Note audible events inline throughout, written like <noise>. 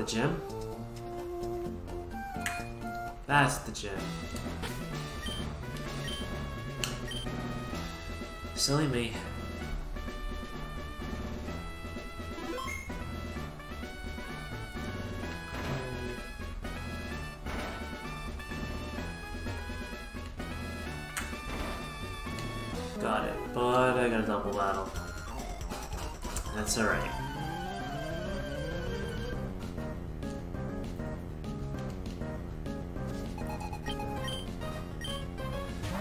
the gym. That's the gym. Silly me.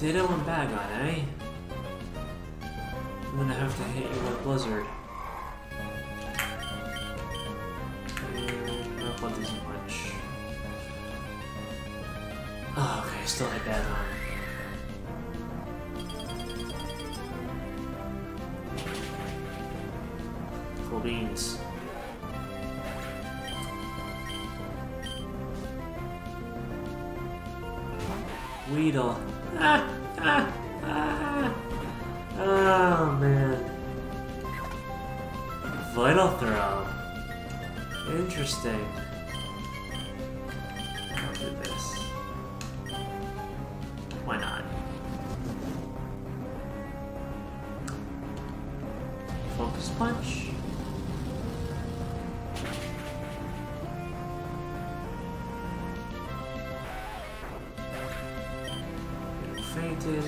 Ditto and Bagon, eh? I'm gonna have to hit you with Blizzard. Mm, Not punch. Oh, okay, still hit Bagon. Weedle. Ah, ah, ah. Oh man. Vital throw. Interesting. Fainted.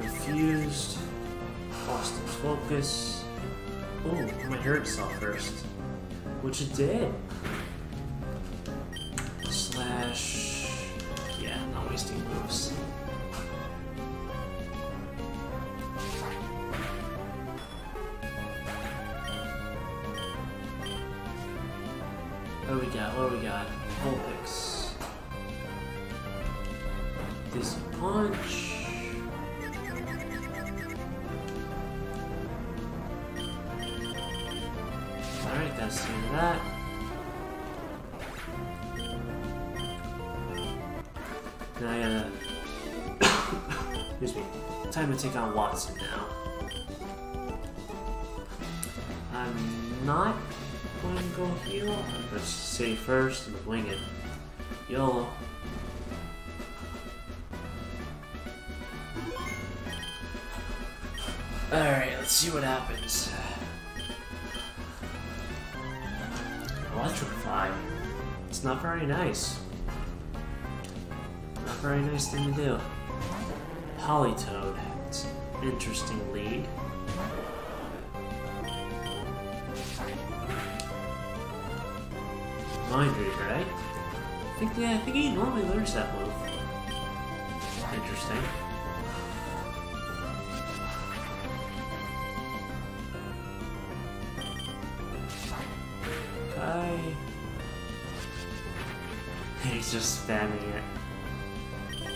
Confused. Lost its focus. Oh, might hurt itself first. Which it did. Slash. Yeah, not wasting moves. This punch. Alright, that's the end of that. Now I gotta. <coughs> Excuse me. Time to take on Wattson now. I'm not going to go heal. To save first and wing it. YOLO. Alright, let's see what happens. Oh, Electrify. It's not very nice. Not very nice thing to do. Politoed. It's an interesting lead. Mind Reader, right? I think yeah, I think he normally learns that move. Interesting. Just spamming it.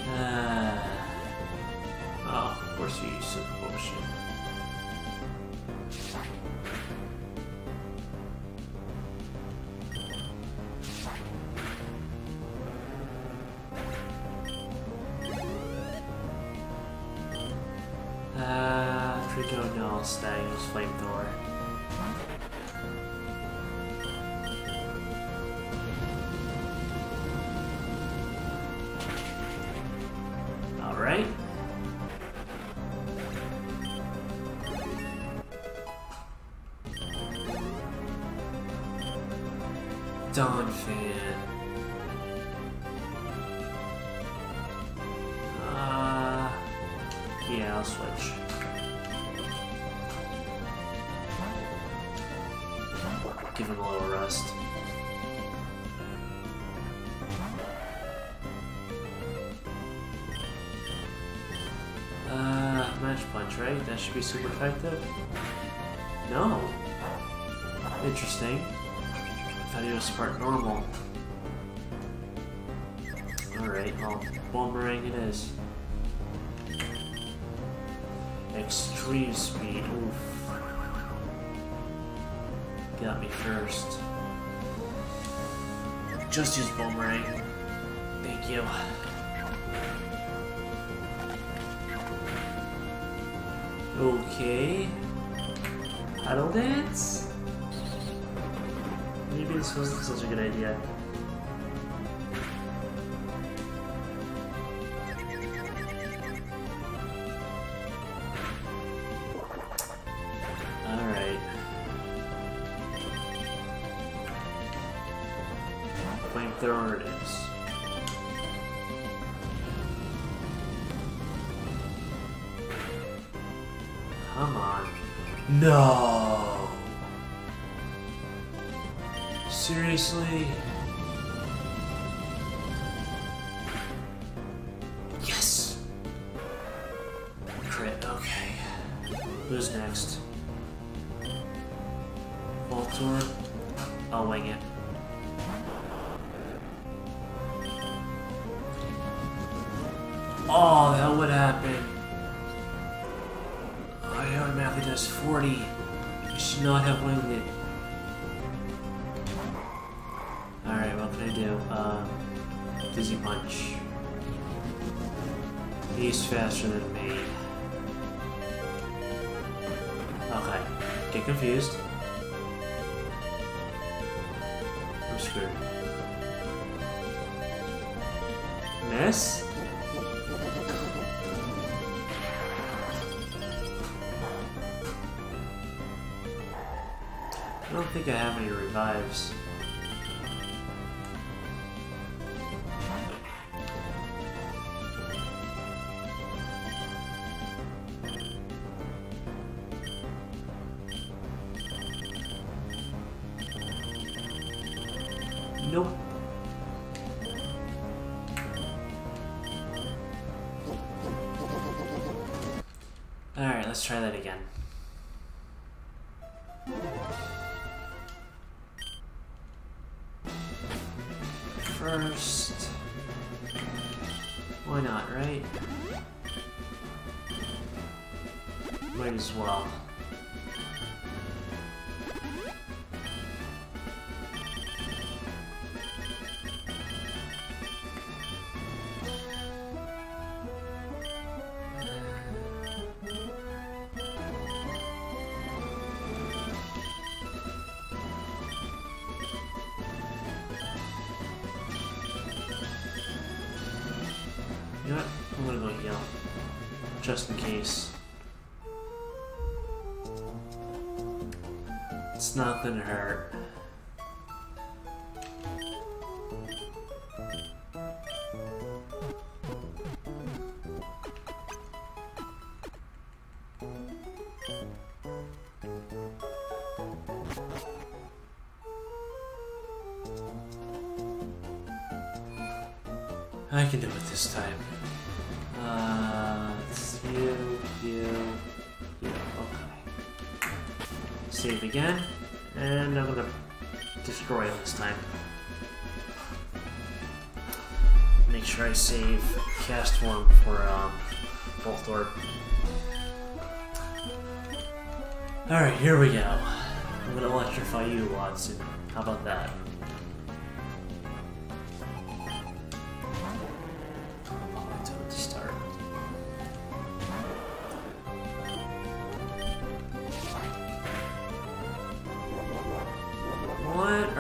Uh, oh, of course you use Super Potion. Uh, Trico, no, stay. Use Flamethrower. Donphan. Uh, yeah, I'll switch. Give him a little rest. Uh, Mach Punch, right? That should be super effective. No. Interesting thought he was part normal. Alright, well, Bonemerang it is. Extreme speed, oof. Got me first. Just use Bonemerang. Thank you. Okay. Petal Dance? Maybe this wasn't such a good idea. Alright. Flamethrower it is. Come on. No! Seriously? Yes! Crit, okay. Who's next? Voltorb? I'll wing it. Oh, that would happen. Dizzy Punch. He's faster than me. Okay. Get confused. I'm screwed. Miss? I don't think I have any revives. Let's try that again. First... Why not, right? Might as well. You know what? I'm gonna go yell. Just in case. It's not gonna hurt. I can do it this time. Uh, you, you, you. Okay. Save again, and I'm gonna destroy it this time. Make sure I save cast for um, both orb. Alright, here we go. I'm gonna electrify you, Wattson. How about that?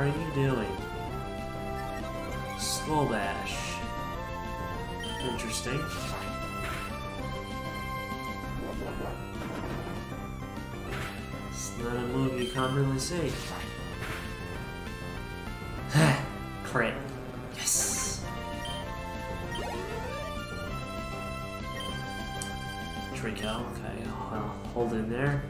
Are you doing? Skull Bash. Interesting. It's not a move you commonly see. <sighs> Crit. Yes! Trico, okay, I'll hold in there.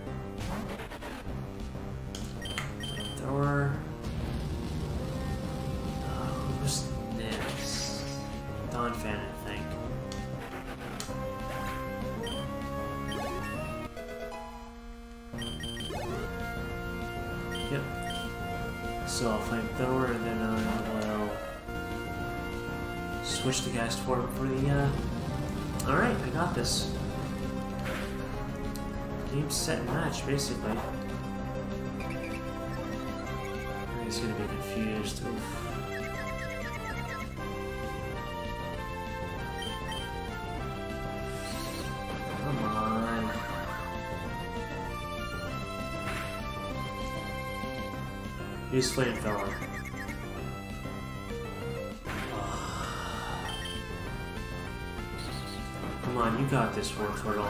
switch the guys for for the. Uh... All right, I got this. Game set match basically. He's gonna be confused. Oof. He's playing. Come on, you got this one, Turtle.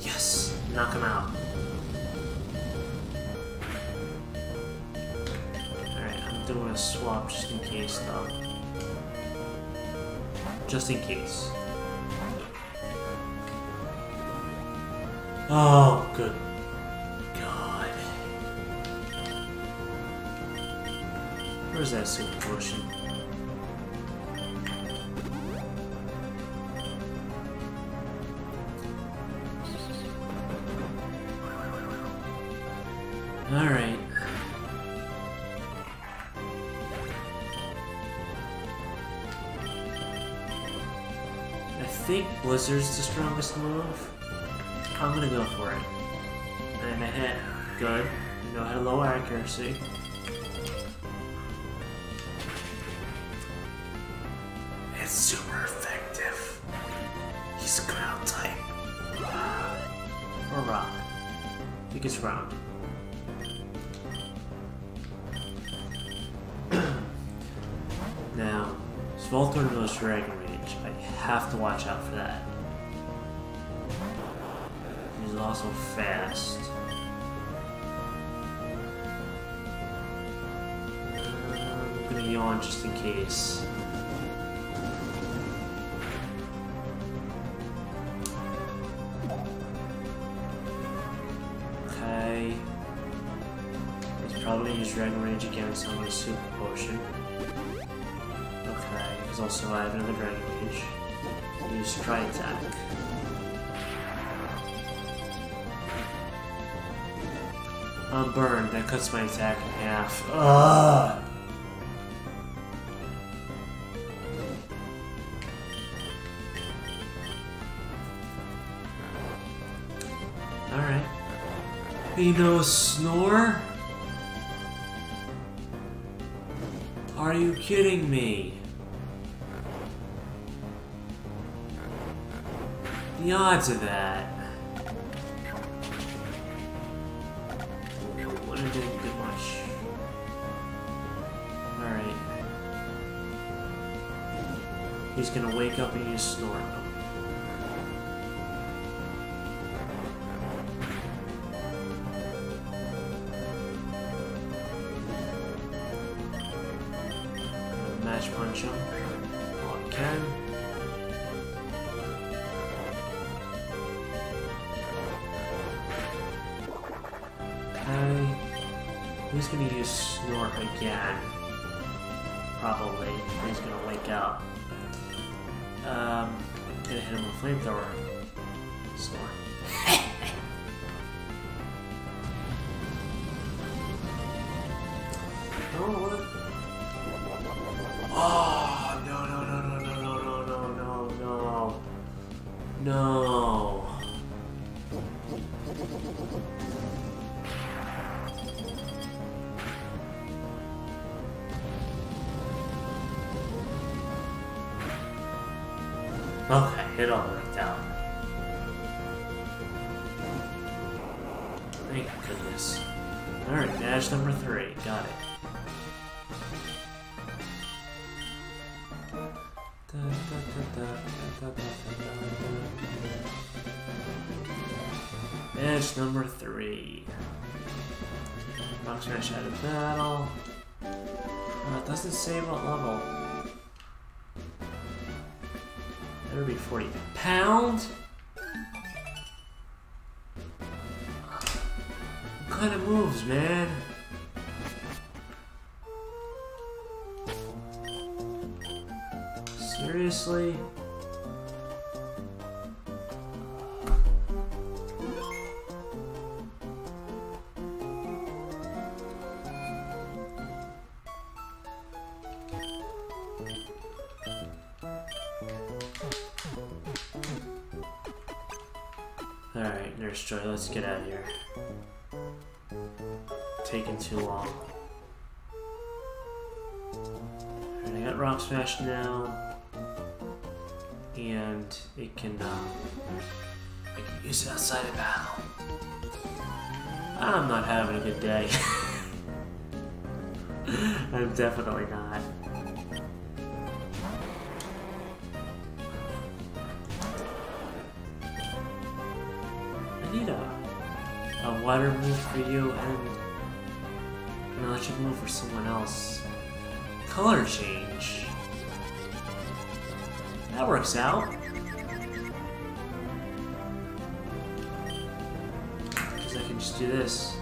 Yes! Knock him out. Alright, I'm doing a swap just in case, though. Just in case. Oh, good Where's that super potion? Alright. I think Blizzard's the strongest move. I'm gonna go for it. And a hit. Good. No had low accuracy. It's round. <clears throat> now, Svoltor knows Dragon Rage. I have to watch out for that. He's also fast. I'm gonna yawn just in case. Dragon Rage again, so I'm gonna Super Potion. Okay, because also I have another Dragon Rage. Use Tri Attack. I'm burned. That cuts my attack in half. Ugh. Alright. He knows snore? Are you kidding me? The odds of that. Didn't do much. Alright. He's gonna wake up and use snort. He's gonna use snort again. Probably. He's gonna wake up. Um, gonna hit him with flamethrower. Snort. <laughs> Okay, it all worked out. Thank goodness. Alright, dash number three. Got it. Da, da, da, da, da, da, da, da. Edge number three. Rock Smash out of battle. Oh, it doesn't say what level. That would be 40 pounds? What kind of moves, man? Seriously? Alright, Nurse Joy, let's get out of here. Taking too long. Alright, I got Rock Smash now. And it can, uh, I can use it outside of battle. I'm not having a good day. <laughs> I'm definitely not. A water move for you and an electric move for someone else. Color change. That works out. Because I can just do this.